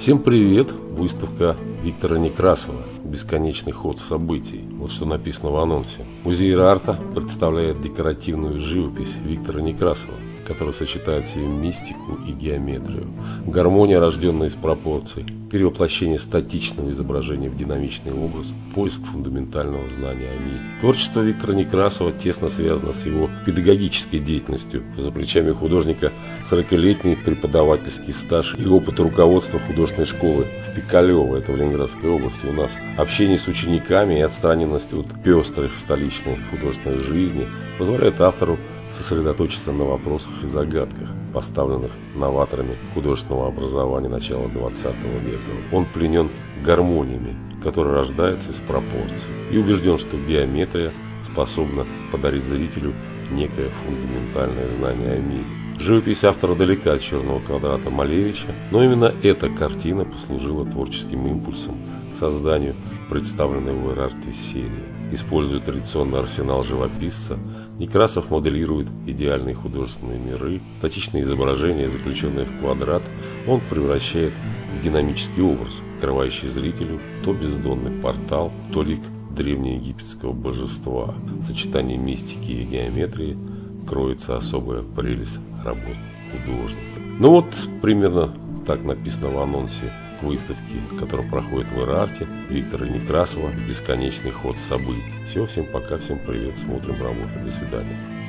Всем привет! Выставка Виктора Некрасова «Бесконечный ход событий». Вот что написано в анонсе. Музей Рарта представляет декоративную живопись Виктора Некрасова – который сочетает в себе мистику и геометрию, гармония, рожденная из пропорций, перевоплощение статичного изображения в динамичный образ, поиск фундаментального знания о мире. Творчество Виктора Некрасова тесно связано с его педагогической деятельностью. За плечами художника 40-летний преподавательский стаж и опыт руководства художественной школы в Пикалево, это в Ленинградской области у нас. Общение с учениками и отстраненность от пестрых столичной художественной жизни позволяет автору сосредоточиться на вопросах и загадках, поставленных новаторами художественного образования начала 20 века. Он пленен гармониями, которые рождаются из пропорций, и убежден, что геометрия способна подарить зрителю некое фундаментальное знание о мире. Живопись автора далека от черного квадрата Малевича, но именно эта картина послужила творческим импульсом созданию представленной в Эрарте серии. Используя традиционный арсенал живописца, Некрасов моделирует идеальные художественные миры, статичные изображения, заключенные в квадрат, он превращает в динамический образ, открывающий зрителю то бездонный портал, то лик древнеегипетского божества. В сочетании мистики и геометрии кроется особая прелесть работ художника. Ну вот, примерно так написано в анонсе к выставке, которая проходит в Ирарте Виктора Некрасова «Бесконечный ход событий». Все, всем пока, всем привет, смотрим работу, до свидания.